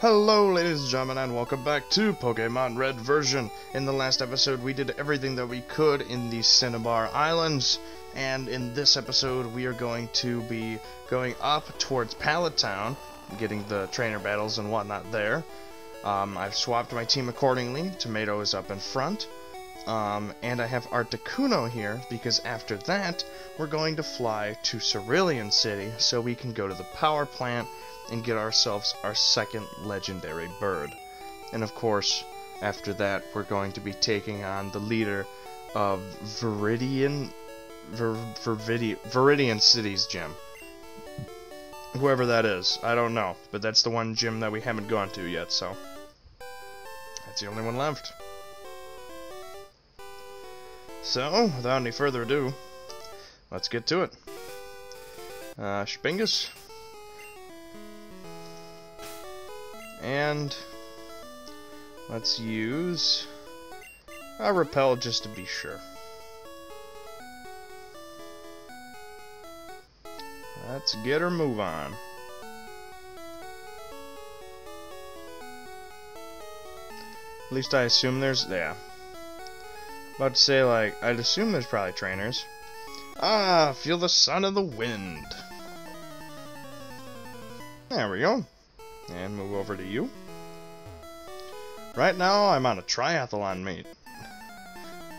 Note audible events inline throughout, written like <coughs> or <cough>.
Hello, ladies and gentlemen, and welcome back to Pokemon Red version. In the last episode, we did everything that we could in the Cinnabar Islands, and in this episode, we are going to be going up towards Pallet Town, getting the trainer battles and whatnot there. Um, I've swapped my team accordingly. Tomato is up in front. Um, and I have Articuno here because after that, we're going to fly to Cerulean City so we can go to the power plant and get ourselves our second legendary bird. And of course, after that, we're going to be taking on the leader of Viridian, Ver, Vervidi, Viridian City's gym. Whoever that is, I don't know, but that's the one gym that we haven't gone to yet, so that's the only one left. So, without any further ado, let's get to it. Uh, Spingus. And let's use a repel just to be sure. Let's get her move on. At least I assume there's, yeah. About to say, like, I'd assume there's probably trainers. Ah, feel the sun of the wind. There we go. And move over to you. Right now, I'm on a triathlon meet.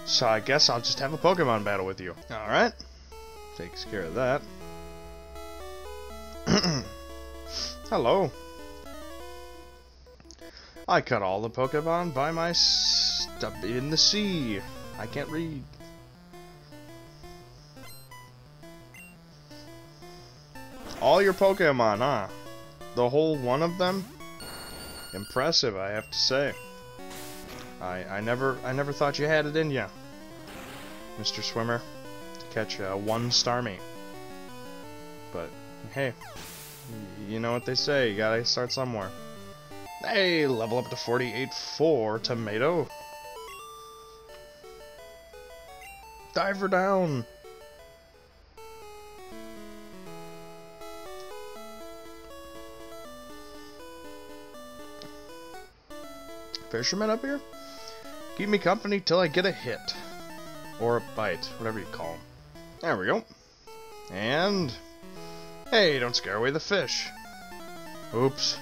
So I guess I'll just have a Pokemon battle with you. Alright. Takes care of that. <clears throat> Hello. I caught all the Pokemon by my stub in the sea. I can't read. All your Pokemon, huh? The whole one of them? Impressive, I have to say. I I never I never thought you had it in ya, Mr. Swimmer, to catch a one Starmie. But hey, you know what they say, you gotta start somewhere. Hey, level up to 48-4, Tomato. Diver down. Fisherman up here? Keep me company till I get a hit. Or a bite, whatever you call them. There we go. And... Hey, don't scare away the fish. Oops.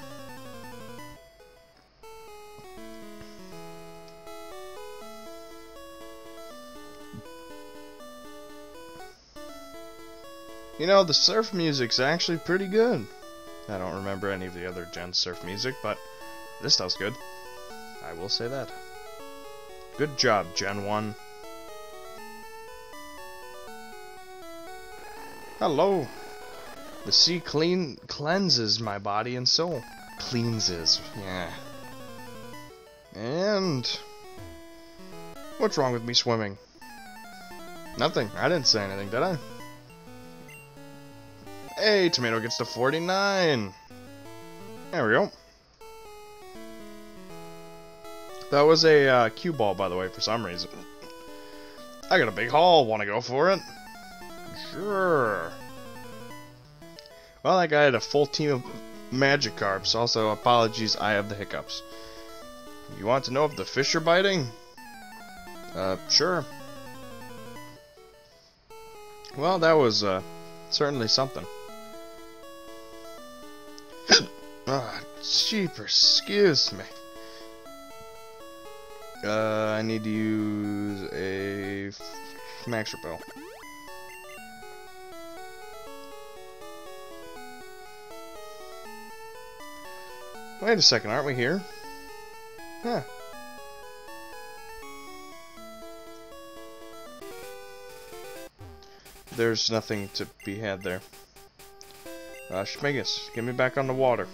You know, the surf music's actually pretty good. I don't remember any of the other Gen surf music, but this stuff's good. I will say that. Good job, Gen 1. Hello. The sea clean cleanses my body and soul. Cleanses, yeah. And what's wrong with me swimming? Nothing. I didn't say anything, did I? Hey, tomato gets to 49. There we go. That was a uh, cue ball, by the way, for some reason. I got a big haul. Want to go for it? Sure. Well, that guy had a full team of Magikarps. Also, apologies, I have the hiccups. You want to know if the fish are biting? Uh, sure. Well, that was, uh, certainly something. <coughs> Ah, oh, excuse me. Uh, I need to use a max repel. Wait a second, aren't we here? Huh. There's nothing to be had there. Uh, Schmigus, get me back on the water.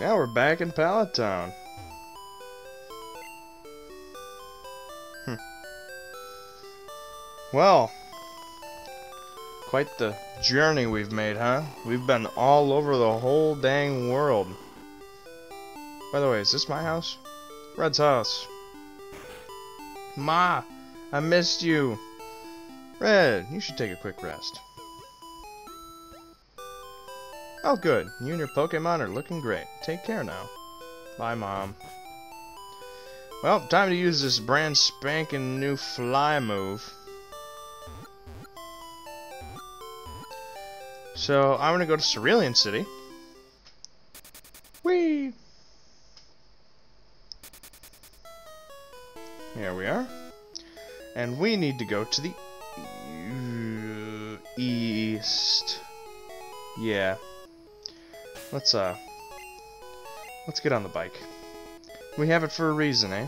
Now we're back in Pallet Town. Hmm. Well, quite the journey we've made, huh? We've been all over the whole dang world. By the way, is this my house? Red's house. Ma, I missed you. Red, you should take a quick rest. Oh, good. You and your Pokemon are looking great. Take care now. Bye, Mom. Well, time to use this brand spanking new fly move. So, I'm gonna go to Cerulean City. Whee! Here we are. And we need to go to the uh, east. Yeah. Let's, uh... Let's get on the bike. We have it for a reason, eh?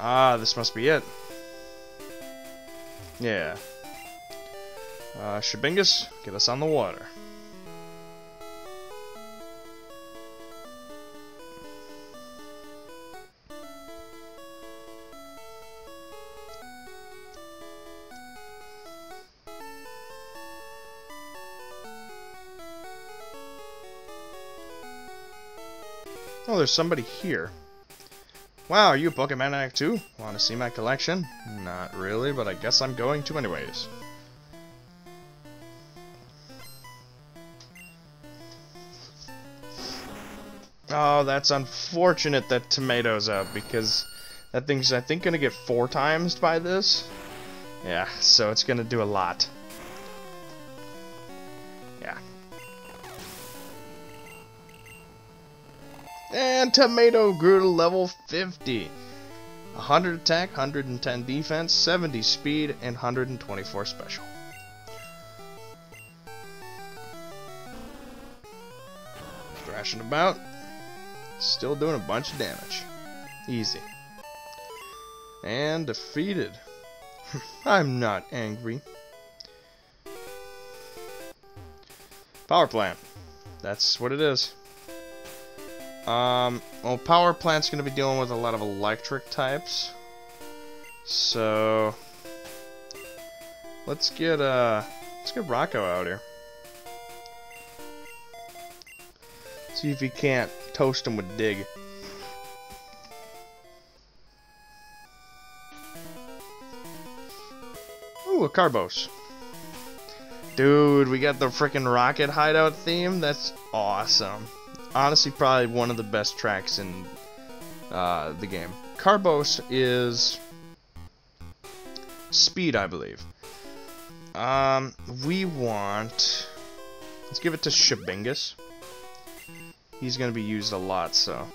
Ah, this must be it. Yeah. Uh, Shabingus, get us on the water. Oh, there's somebody here. Wow, are you a Pokemaniac too? Want to see my collection? Not really, but I guess I'm going to anyways. Oh, that's unfortunate that Tomato's out, because that thing's, I think, gonna get four times by this. Yeah, so it's gonna do a lot. Yeah. And Tomato grew to level 50. 100 attack, 110 defense, 70 speed, and 124 special. Thrashing about. Still doing a bunch of damage. Easy. And defeated. <laughs> I'm not angry. Power plant. That's what it is. Um, well, power plant's going to be dealing with a lot of electric types. So, let's get, uh, let's get Rocco out here. See if he can't toast him with Dig. Ooh, a Carbos. Dude, we got the freaking rocket hideout theme. That's awesome. Honestly, probably one of the best tracks in uh, the game. Carbos is speed, I believe. Um, we want... Let's give it to Shabingus. He's going to be used a lot, so...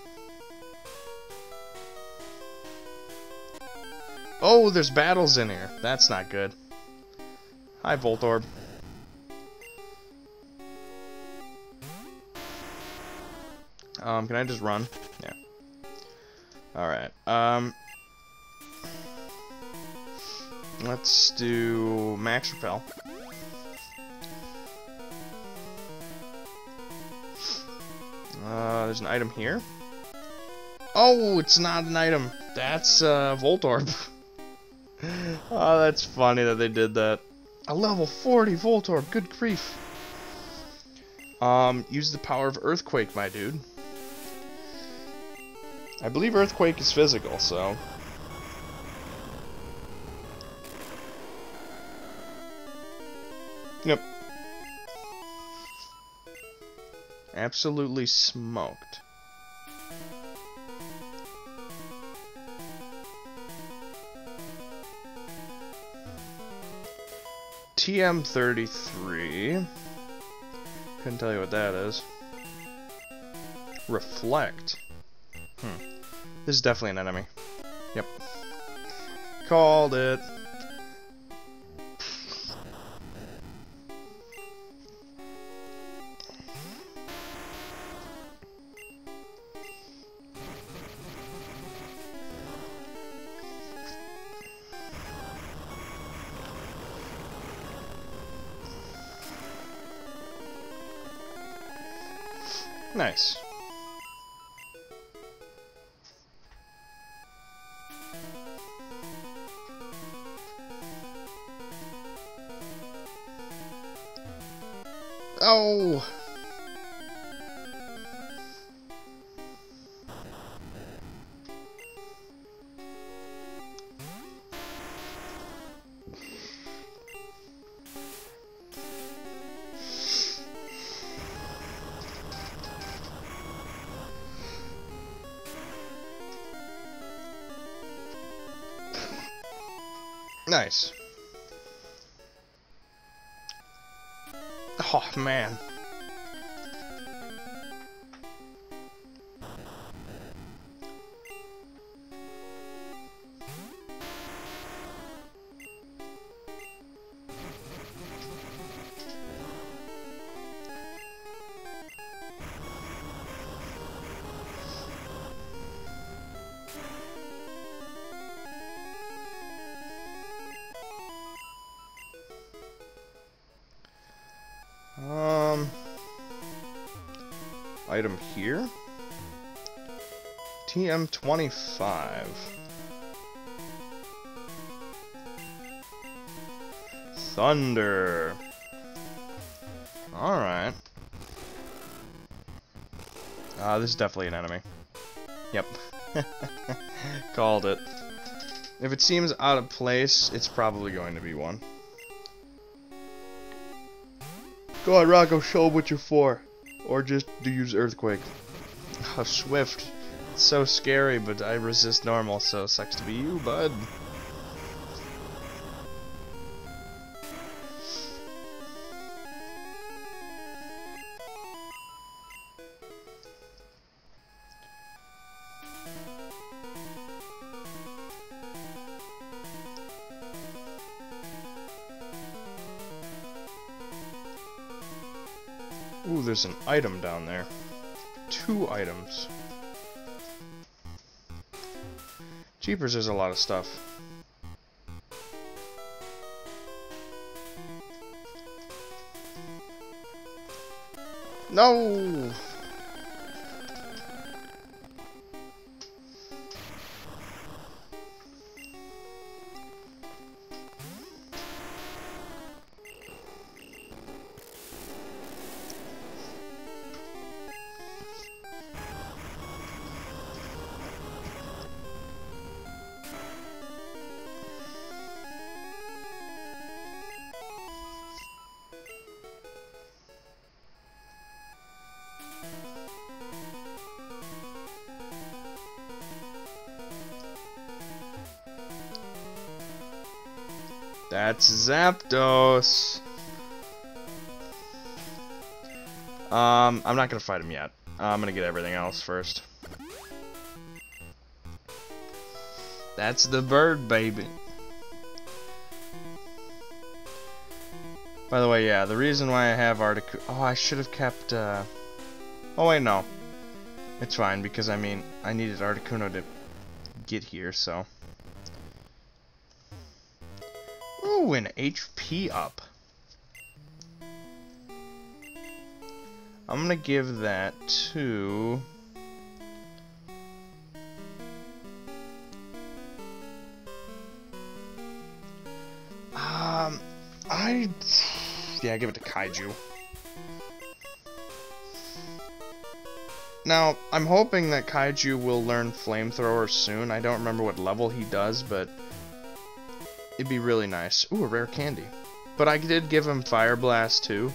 Oh, there's battles in here. That's not good. Hi, Voltorb. Um, can I just run? Yeah. Alright, um... Let's do Max Repel. Uh, there's an item here. Oh, it's not an item. That's, uh, Voltorb. <laughs> oh, that's funny that they did that. A level 40 Voltorb, good grief. Um, use the power of Earthquake, my dude. I believe Earthquake is physical, so... Absolutely smoked. TM33. Couldn't tell you what that is. Reflect. Hmm. This is definitely an enemy. Yep. Called it. Nice. Oh! Nice. Oh, man. TM25. Thunder. Alright. Ah, uh, this is definitely an enemy. Yep. <laughs> Called it. If it seems out of place, it's probably going to be one. Go on, Rocco, show them what you're for. Or just do use Earthquake. Oh, <sighs> Swift. So scary, but I resist normal, so sucks to be you, bud. Ooh, there's an item down there. Two items. Jeepers, there's a lot of stuff. No! Zapdos. Um, I'm not gonna fight him yet. I'm gonna get everything else first. That's the bird, baby. By the way, yeah, the reason why I have Articuno... Oh, I should have kept, uh... Oh, wait, no. It's fine, because, I mean, I needed Articuno to get here, so... Ooh, an HP up. I'm gonna give that to... Um, I... Yeah, give it to Kaiju. Now, I'm hoping that Kaiju will learn Flamethrower soon. I don't remember what level he does, but It'd be really nice. Ooh, a rare candy. But I did give him Fire Blast too.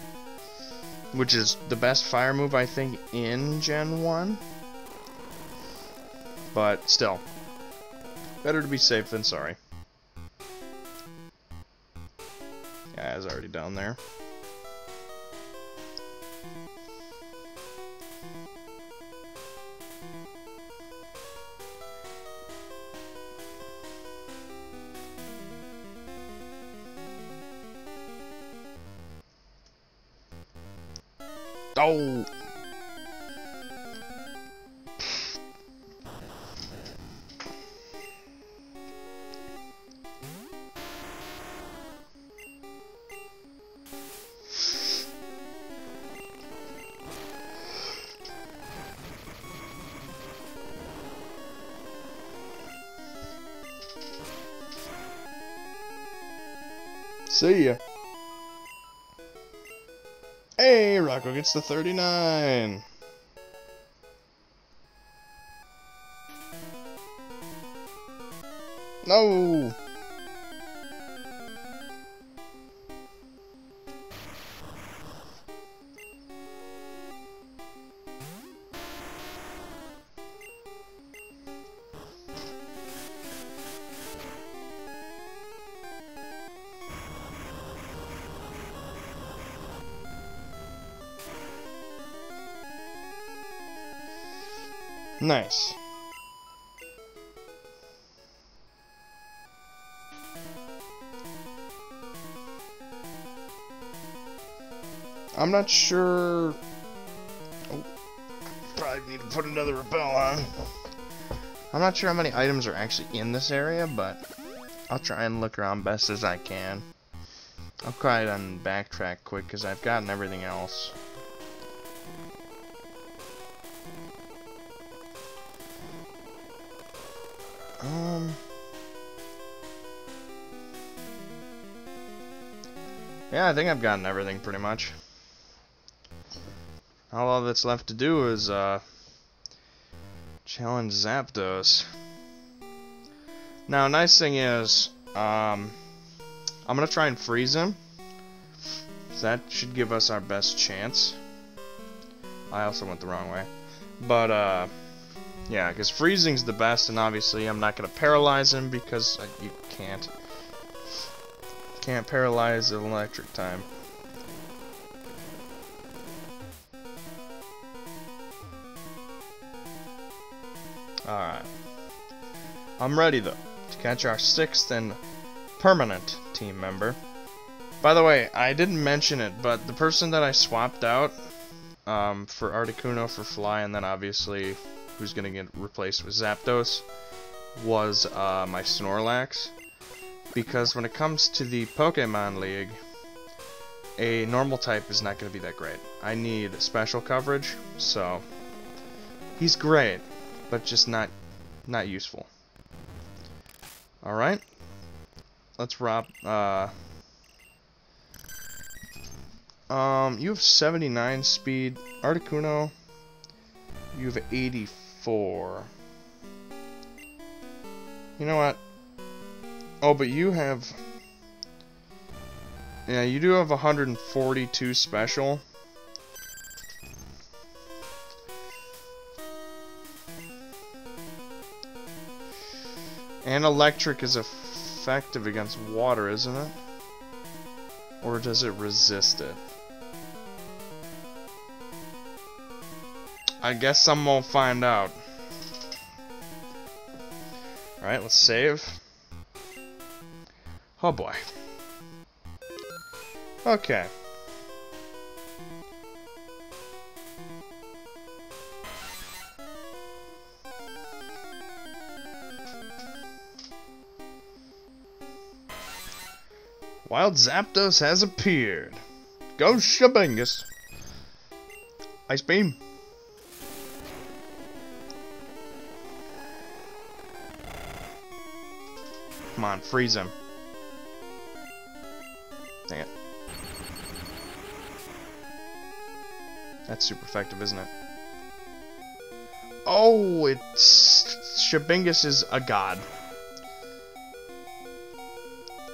Which is the best fire move, I think, in Gen 1. But still. Better to be safe than sorry. Yeah, it's already down there. Oh! See ya. Hey, Rocco gets the 39. No! Nice. I'm not sure... Oh, probably need to put another repel on. I'm not sure how many items are actually in this area, but I'll try and look around best as I can. I'll try and backtrack quick, because I've gotten everything else. Um... Yeah, I think I've gotten everything pretty much. All that's left to do is, uh, challenge Zapdos. Now, nice thing is, um, I'm gonna try and freeze him. that should give us our best chance. I also went the wrong way. But, uh, yeah, because freezing's the best, and obviously I'm not gonna paralyze him because uh, you can't. Can't paralyze an electric time. Alright. I'm ready, though, to catch our sixth and permanent team member. By the way, I didn't mention it, but the person that I swapped out um, for Articuno for Fly, and then obviously who's going to get replaced with Zapdos, was uh, my Snorlax. Because when it comes to the Pokemon League, a normal type is not going to be that great. I need special coverage, so he's great but just not not useful. Alright. Let's rob uh um you have 79 speed. Articuno you have 84. You know what? Oh, but you have Yeah, you do have 142 special. And electric is effective against water, isn't it? Or does it resist it? I guess someone will find out. Alright, let's save. Oh boy. Okay. Wild Zapdos has appeared. Go Shabingus. Ice Beam. Come on, freeze him. Dang it. That's super effective, isn't it? Oh, it's... Shabingus is a god.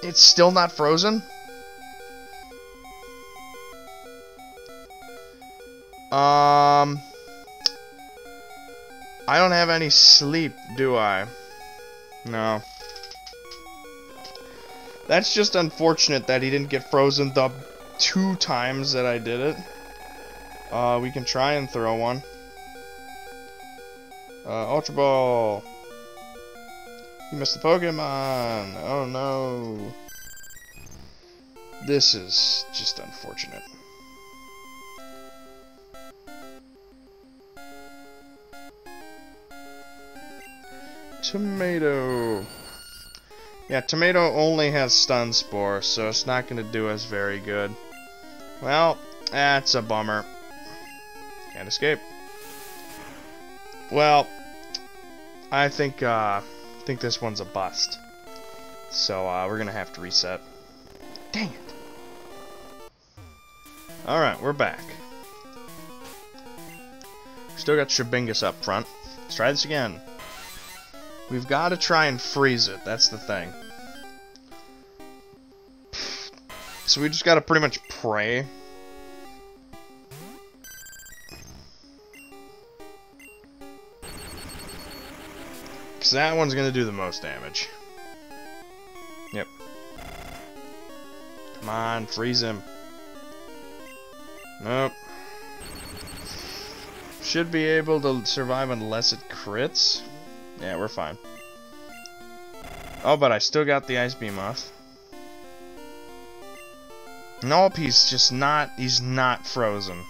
It's still not frozen? Um... I don't have any sleep, do I? No. That's just unfortunate that he didn't get frozen the two times that I did it. Uh, we can try and throw one. Uh, Ultra Ball. You missed the Pokemon! Oh no. This is just unfortunate. Tomato. Yeah, Tomato only has Stun Spore, so it's not going to do us very good. Well, that's a bummer. Can't escape. Well, I think, uh, think this one's a bust. So uh, we're gonna have to reset. Dang it. Alright, we're back. Still got Shabingus up front. Let's try this again. We've got to try and freeze it. That's the thing. So we just got to pretty much pray. Because that one's to do the most damage. Yep. Come on, freeze him. Nope. Should be able to survive unless it crits. Yeah, we're fine. Oh, but I still got the ice beam off. Nope, he's just not, he's not frozen.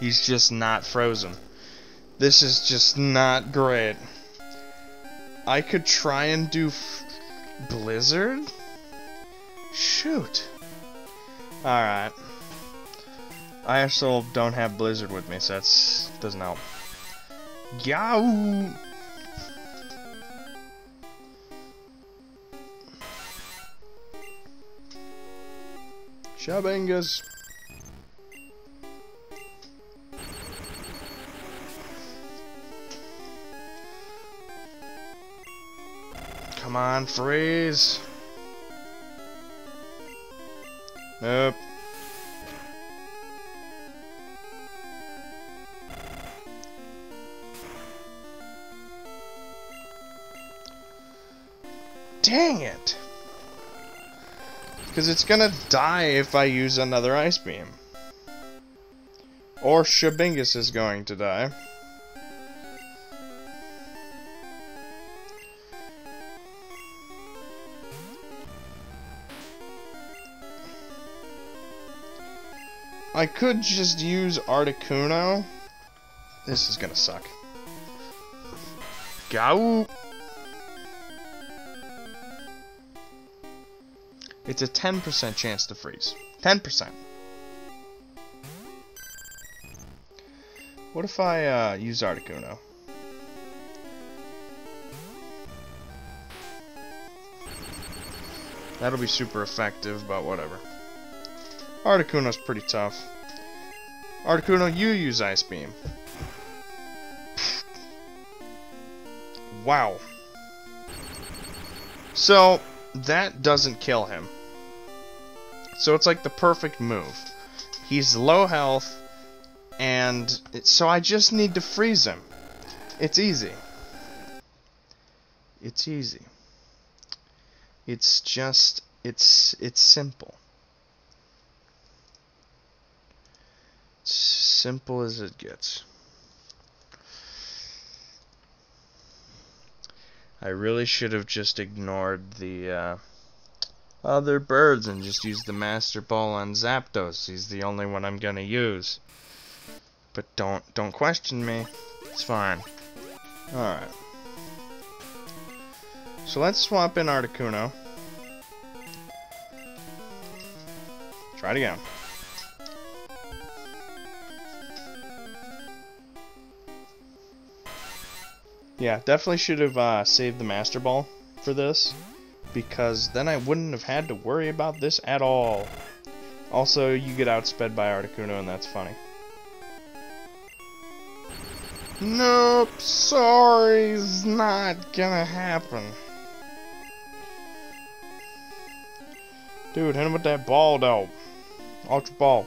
He's just not frozen. This is just not great. I could try and do Blizzard? Shoot. Alright. I also don't have Blizzard with me, so that's doesn't help. Yow! Shabingus. Come on, freeze. Nope. Because it's gonna die if I use another Ice Beam. Or Shabingus is going to die. I could just use Articuno. This is gonna suck. Go! It's a 10% chance to freeze. 10%. What if I uh, use Articuno? That'll be super effective, but whatever. Articuno's pretty tough. Articuno, you use Ice Beam. wow. So, that doesn't kill him. So it's like the perfect move. He's low health, and it, so I just need to freeze him. It's easy. It's easy. It's just, it's, it's simple. It's simple as it gets. I really should have just ignored the, uh, other birds and just use the Master Ball on Zapdos. He's the only one I'm gonna use. But don't don't question me. It's fine. Alright. So let's swap in Articuno. Try it again. Yeah, definitely should have uh, saved the Master Ball for this because then I wouldn't have had to worry about this at all. Also, you get outsped by Articuno, and that's funny. Nope, sorry, it's not gonna happen. Dude, hit him with that ball, though. Ultra Ball.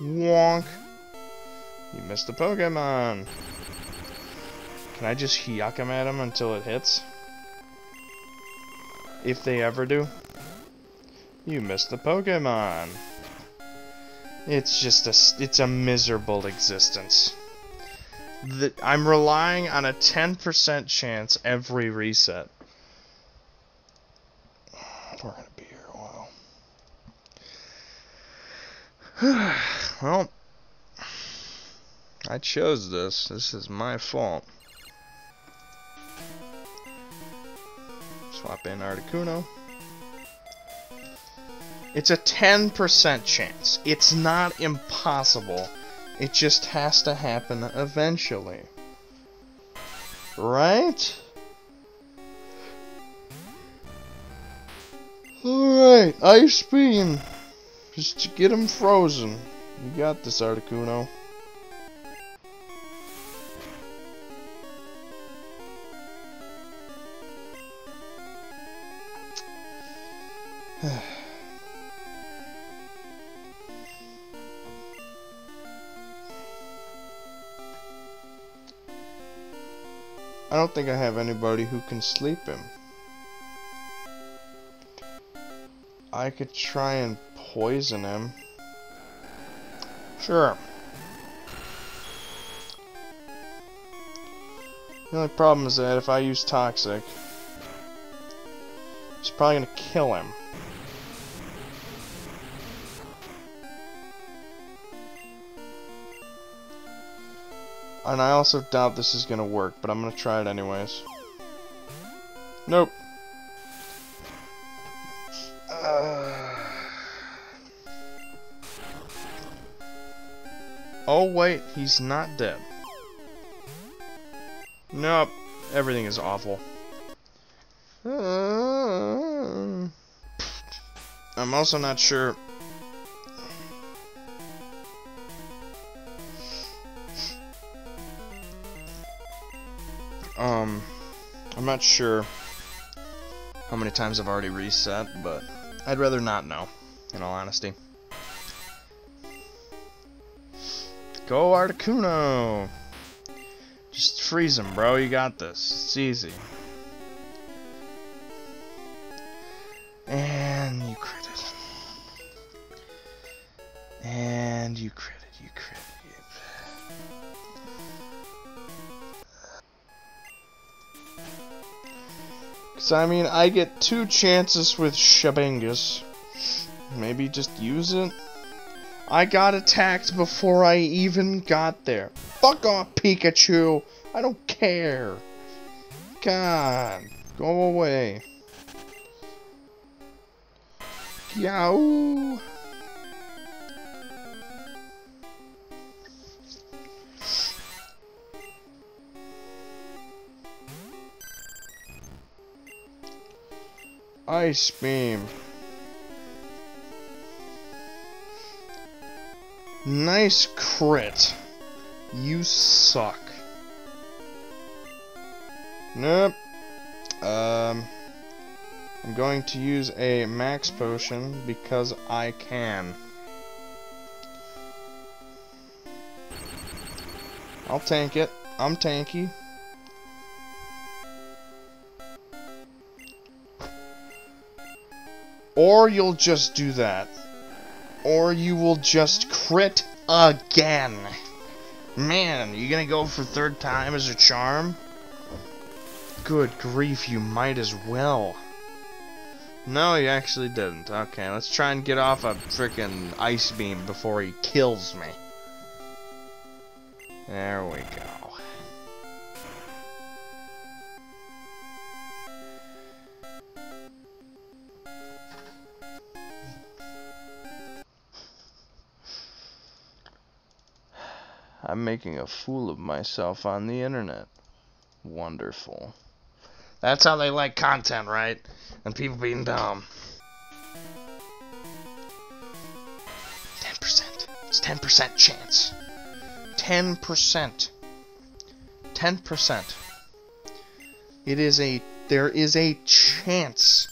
Wonk. You missed the Pokemon. Can I just him at him until it hits? If they ever do. You missed the Pokemon. It's just a, it's a miserable existence. The, I'm relying on a 10% chance every reset. We're gonna be here a while. <sighs> well, I chose this. This is my fault. Swap in Articuno. It's a 10% chance. It's not impossible. It just has to happen eventually. Right? Alright, Ice Beam. Just to get him frozen. You got this, Articuno. <sighs> I don't think I have anybody who can sleep him. I could try and poison him. Sure. The only problem is that if I use Toxic, it's probably gonna kill him. And I also doubt this is gonna work, but I'm gonna try it anyways. Nope. Uh... Oh wait, he's not dead. Nope, everything is awful. Uh... I'm also not sure not sure how many times I've already reset, but I'd rather not know, in all honesty. Go Articuno! Just freeze him, bro. You got this. It's easy. And you crit it. And you crit it, So, I mean, I get two chances with Shabangus. Maybe just use it? I got attacked before I even got there. Fuck off, Pikachu! I don't care. God, go away. Yow. Ice Beam. Nice crit. You suck. Nope. Um, I'm going to use a max potion because I can. I'll tank it. I'm tanky. Or you'll just do that. Or you will just crit again. Man, you gonna go for third time as a charm? Good grief, you might as well. No, he actually didn't. Okay, let's try and get off a freaking ice beam before he kills me. There we go. I'm making a fool of myself on the internet. Wonderful. That's how they like content, right? And people being dumb. 10%. It's 10% chance. 10%. 10%. It is a there is a chance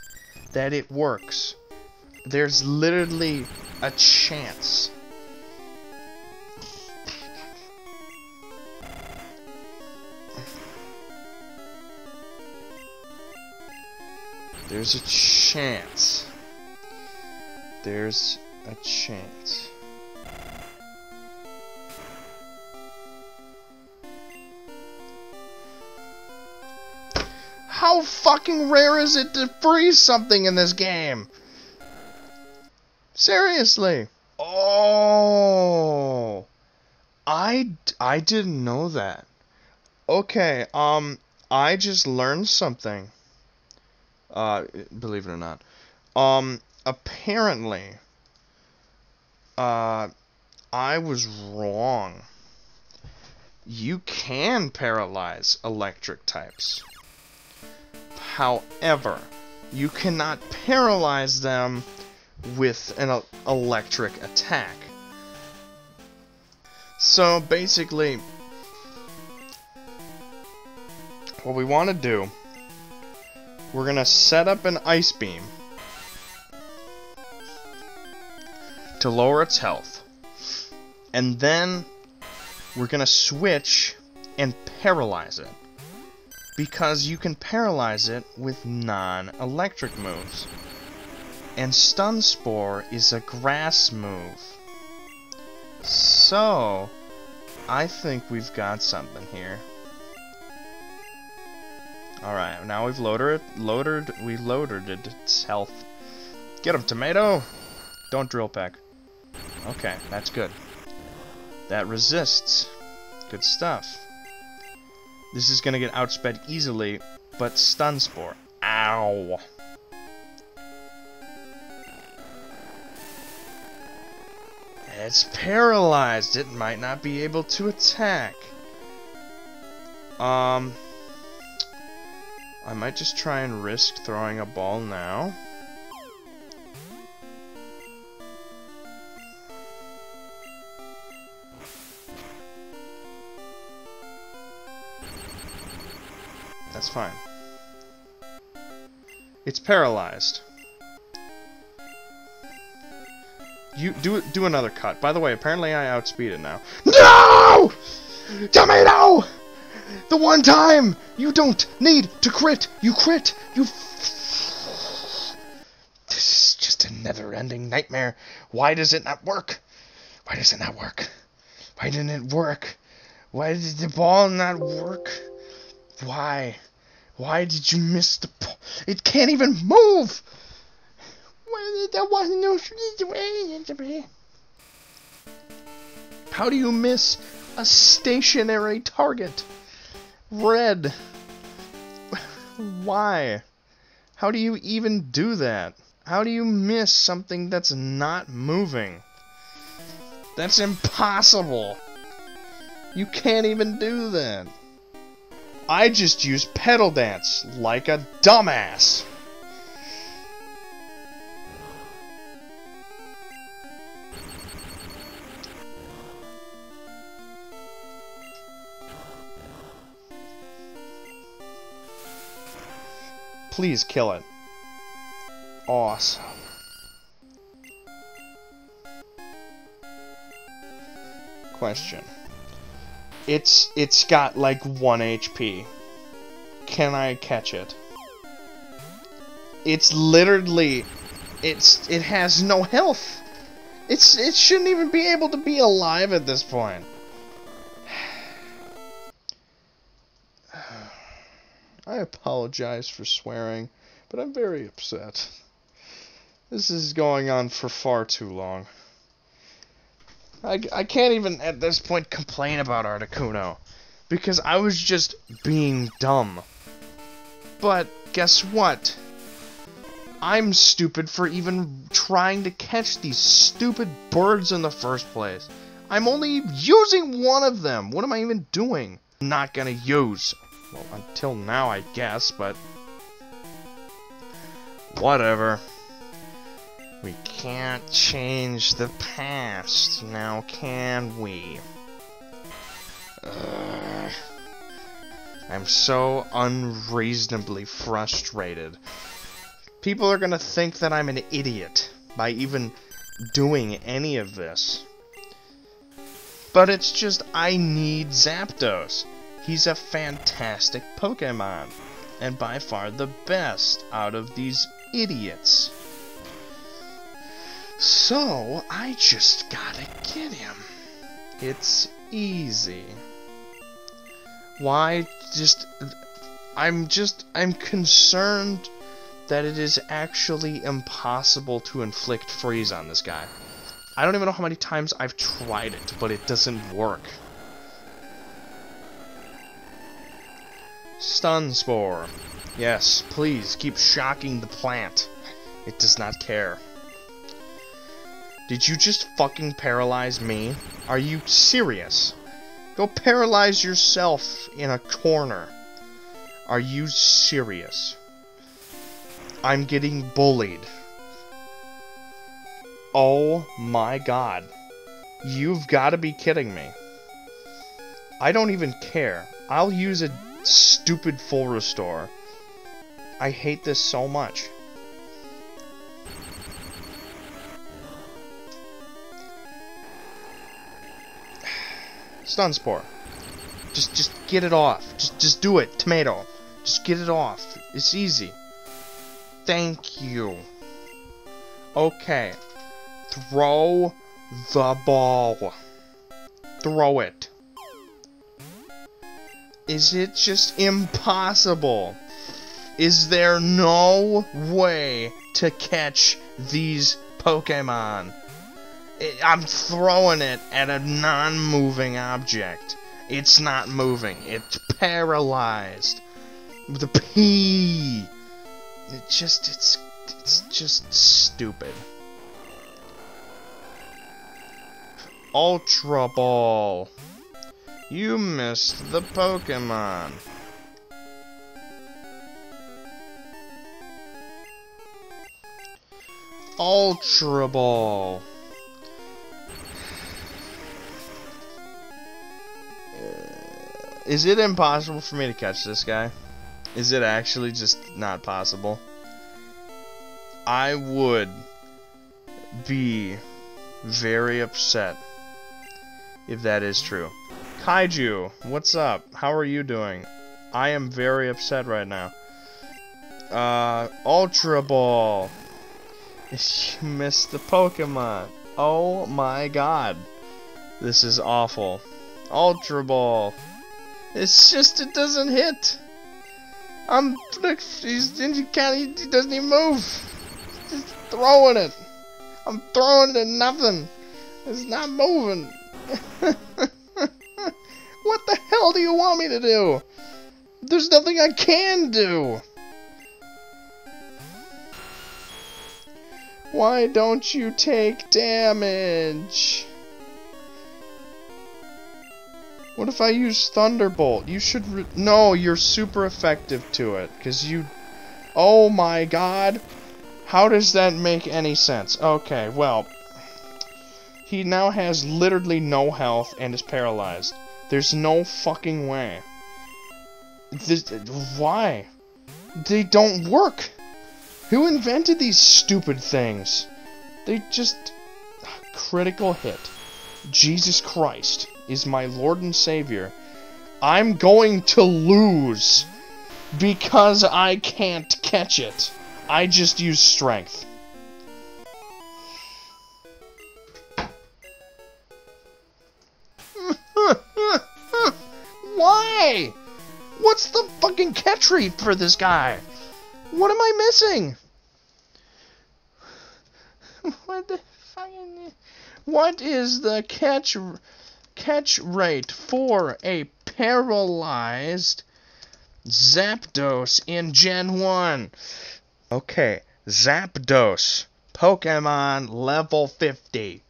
that it works. There's literally a chance. There's a chance. There's a chance. How fucking rare is it to freeze something in this game? Seriously. Oh. I, I didn't know that. Okay, um, I just learned something. Uh, believe it or not. Um, apparently, uh, I was wrong. You can paralyze electric types. However, you cannot paralyze them with an electric attack. So basically, what we want to do, we're going to set up an ice beam to lower its health. And then we're going to switch and paralyze it. Because you can paralyze it with non-electric moves. And Stun Spore is a grass move. So, I think we've got something here. Alright, now we've loaded it, loaded, we loaded it. its health. Get him, tomato! Don't drill peck. Okay, that's good. That resists. Good stuff. This is gonna get outsped easily, but stun spore. Ow! It's paralyzed. It might not be able to attack. Um, I might just try and risk throwing a ball now. That's fine. It's paralyzed. You do do another cut. By the way, apparently I outspeed it now. No! Tomato! The one time you don't need to crit, you crit. You. This is just a never-ending nightmare. Why does it not work? Why does it not work? Why didn't it work? Why did the ball not work? Why? Why did you miss the? It can't even move! There wasn't no How do you miss a stationary target? Red. Why? How do you even do that? How do you miss something that's not moving? That's impossible. You can't even do that. I just use Petal Dance like a dumbass. Please kill it. Awesome. Question. It's it's got like 1 HP. Can I catch it? It's literally it's it has no health. It's it shouldn't even be able to be alive at this point. Apologize for swearing, but I'm very upset. This is going on for far too long. I, I can't even at this point complain about Articuno because I was just being dumb. But guess what? I'm stupid for even trying to catch these stupid birds in the first place. I'm only using one of them. What am I even doing? Not gonna use well, until now, I guess, but... Whatever. We can't change the past, now can we? Ugh. I'm so unreasonably frustrated. People are gonna think that I'm an idiot by even doing any of this. But it's just, I need Zapdos. He's a fantastic Pokemon, and by far the best out of these idiots. So, I just gotta get him. It's easy. Why just... I'm just... I'm concerned that it is actually impossible to inflict freeze on this guy. I don't even know how many times I've tried it, but it doesn't work. Stun Spore. Yes, please, keep shocking the plant. It does not care. Did you just fucking paralyze me? Are you serious? Go paralyze yourself in a corner. Are you serious? I'm getting bullied. Oh my god. You've got to be kidding me. I don't even care. I'll use a stupid full restore. I hate this so much. <sighs> Stun Spore. Just just get it off. Just just do it. Tomato. Just get it off. It's easy. Thank you. Okay. Throw the ball. Throw it. Is it just impossible? Is there no way to catch these Pokemon? I'm throwing it at a non-moving object. It's not moving. It's paralyzed. A P. It just, it's, it's just stupid. Ultra Ball. You missed the Pokemon. Ultra Ball. Is it impossible for me to catch this guy? Is it actually just not possible? I would be very upset if that is true. Kaiju, what's up? How are you doing? I am very upset right now. Uh, Ultra Ball. <laughs> You missed the Pokemon. Oh my god. This is awful. Ultra Ball. It's just it doesn't hit. I'm he's he can't he, doesn't even move. Just throwing it. I'm throwing it at nothing. It's not moving. <laughs> what the hell do you want me to do? There's nothing I can do. Why don't you take damage? What if I use Thunderbolt? You should... no, you're super effective to it. Because you... Oh my god. How does that make any sense? Okay, well... He now has literally no health and is paralyzed. There's no fucking way. This, why? They don't work. Who invented these stupid things? They just... Critical hit. Jesus Christ is my Lord and Savior, I'm going to lose because I can't catch it. I just use strength. <laughs> Why? What's the fucking catch rate for this guy? What am I missing? <laughs> What the fucking... What is the catch catch rate for a paralyzed Zapdos in Gen 1. Okay, Zapdos, Pokemon level 50.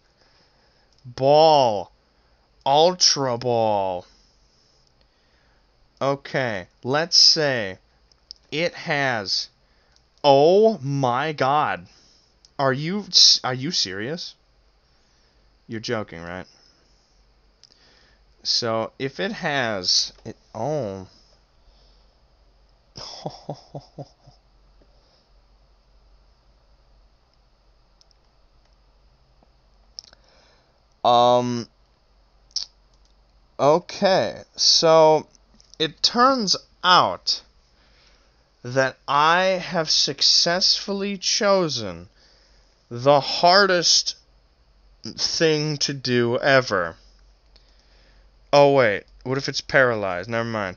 Ball, Ultra Ball. Okay, let's say it has. Oh my god. Are you are you serious? You're joking, right? So if it has it oh <laughs> um okay so it turns out that I have successfully chosen the hardest thing to do ever Oh wait, what if it's paralyzed? Never mind.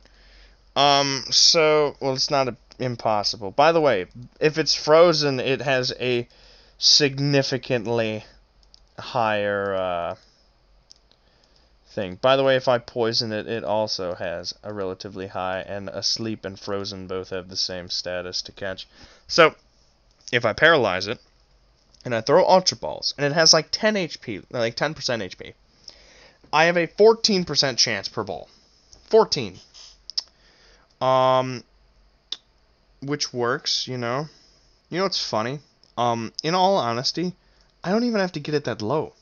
Um, so well, it's not a, impossible. By the way, if it's frozen, it has a significantly higher uh, thing. By the way, if I poison it, it also has a relatively high, and asleep and frozen both have the same status to catch. So, if I paralyze it, and I throw Ultra Balls, and it has like 10 HP, like 10% HP, I have a 14% chance per ball. 14. Um, which works, you know. You know what's funny? Um, in all honesty, I don't even have to get it that low.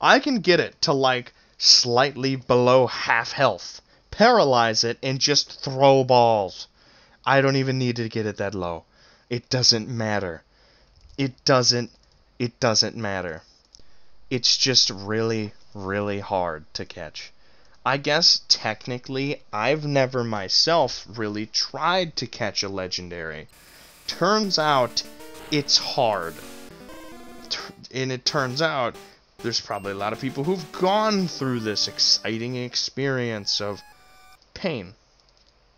I can get it to like slightly below half health, paralyze it, and just throw balls. I don't even need to get it that low. It doesn't matter. It doesn't it doesn't matter. It's just really, really hard to catch. I guess technically I've never myself really tried to catch a legendary. Turns out it's hard. And it turns out there's probably a lot of people who've gone through this exciting experience of pain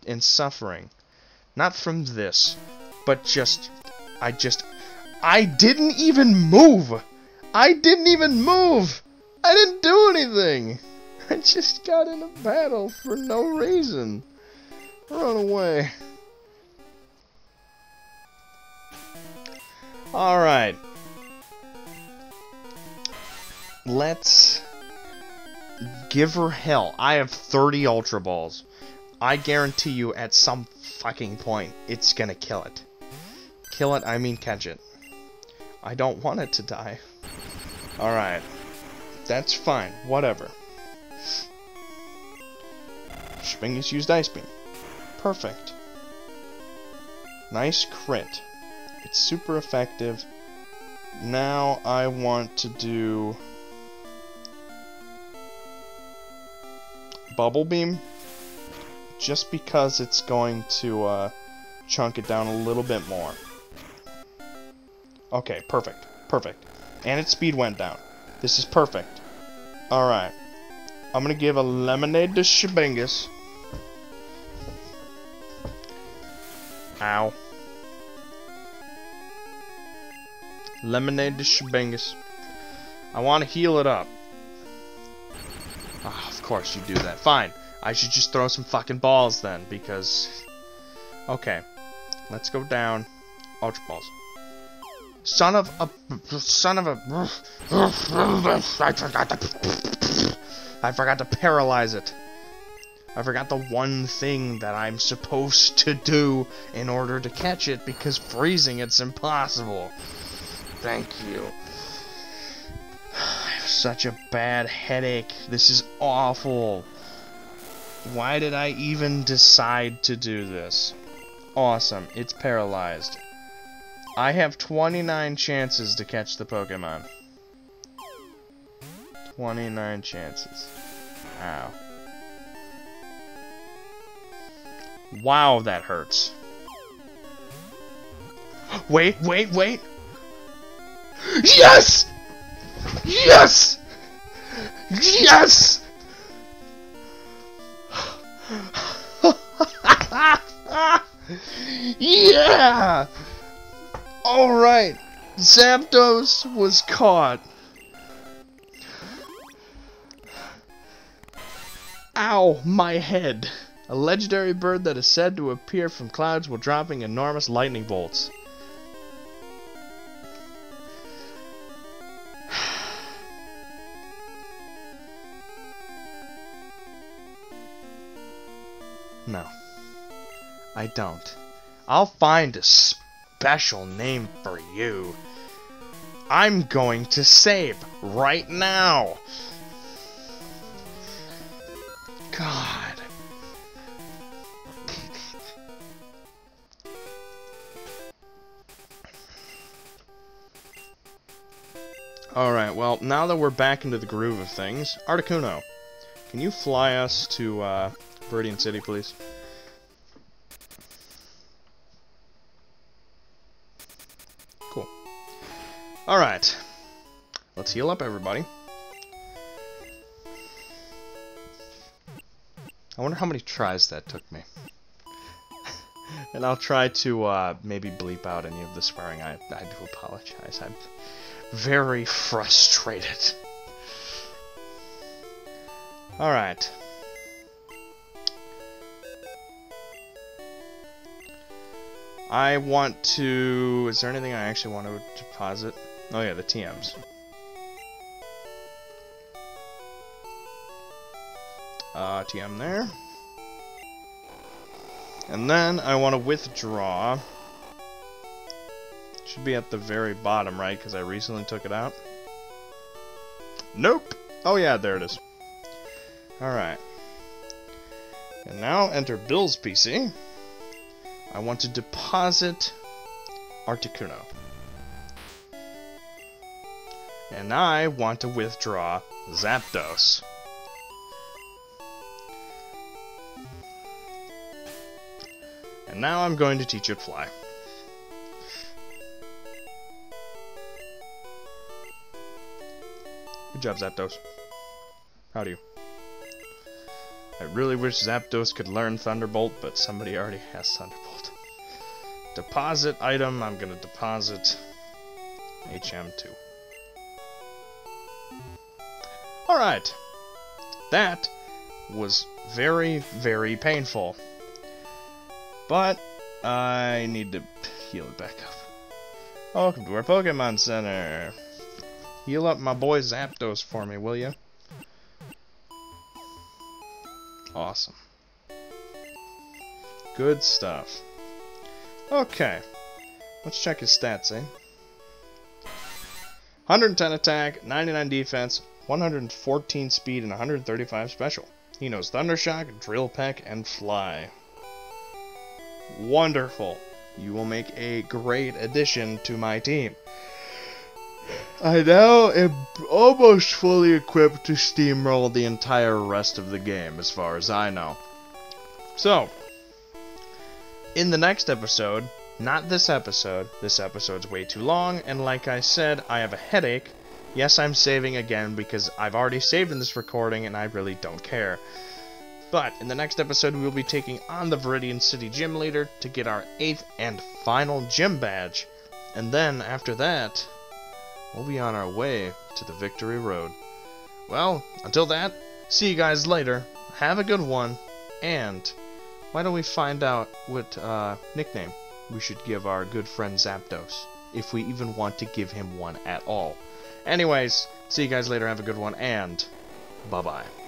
and suffering. Not from this, but just I just I didn't even move. I didn't even move. I didn't do anything. <laughs> I just got in a battle for no reason. Run away. Alright. Let's give her hell. I have 30 Ultra Balls. I guarantee you at some fucking point it's gonna kill it. Kill it, I mean catch it. I don't want it to die. Alright. That's fine. Whatever. Schwingus used Ice Beam. Perfect. Nice crit. It's super effective. Now I want to do... Bubble Beam. Just because it's going to uh, chunk it down a little bit more. Okay, perfect. Perfect. And its speed went down. This is perfect. Alright. I'm gonna give a lemonade to Shabangus. Ow. Lemonade to Shabangus. I want to heal it up. Course you do that. Fine. I should just throw some fucking balls then, because... Okay. Let's go down. Ultra balls. Son of a... Son of a... I forgot to... I forgot to paralyze it. I forgot the one thing that I'm supposed to do in order to catch it, because freezing it's impossible. Thank you. Such a bad headache. This is awful. Why did I even decide to do this? Awesome. It's paralyzed. I have 29 chances to catch the Pokemon. 29 chances. Ow. Wow, that hurts. Wait, wait, wait! Yes! Yes! Yes! yeah! Alright, Zapdos was caught. Ow, my head. A legendary bird that is said to appear from clouds while dropping enormous lightning bolts. No. I don't. I'll find a special name for you. I'm going to save right now. God. Alright, well, now that we're back into the groove of things, Articuno, can you fly us to uh, Viridian City, please? Cool. Alright. Let's heal up, everybody. I wonder how many tries that took me. <laughs> and I'll try to uh, maybe bleep out any of the swearing. I, I do apologize. I'm very frustrated. Alright. I want to... Is there anything I actually want to deposit? Oh yeah, the TMs. Uh, TM there. And then I want to withdraw should be at the very bottom, right? Because I recently took it out. Nope. Oh yeah, there it is. Alright. And now enter Bill's PC. I want to deposit Articuno. And I want to withdraw Zapdos. And now I'm going to teach it Fly. Good job, Zapdos. Proud of you. I really wish Zapdos could learn Thunderbolt, but somebody already has Thunderbolt. Deposit item, I'm gonna deposit HM2. Alright. That was very, very painful. But I need to heal it back up. Welcome to our Pokemon Center. Heal up my boy Zapdos for me, will you? Awesome. Good stuff. Okay. Let's check his stats, eh? 110 attack, 99 defense, 114 speed, and 135 special. He knows Thundershock, Drill Peck, and Fly. Wonderful. You will make a great addition to my team. I now am almost fully equipped to steamroll the entire rest of the game, as far as I know. So, in the next episode, not this episode, this episode's way too long, and like I said, I have a headache. Yes, I'm saving again because I've already saved in this recording and I really don't care. But in the next episode, we will be taking on the Viridian City Gym Leader to get our eighth and final gym badge. And then, after that, we'll be on our way to the Victory Road. Well, until that, see you guys later. Have a good one, and why don't we find out what uh, nickname we should give our good friend Zapdos, if we even want to give him one at all. Anyways, see you guys later, have a good one, and bye-bye.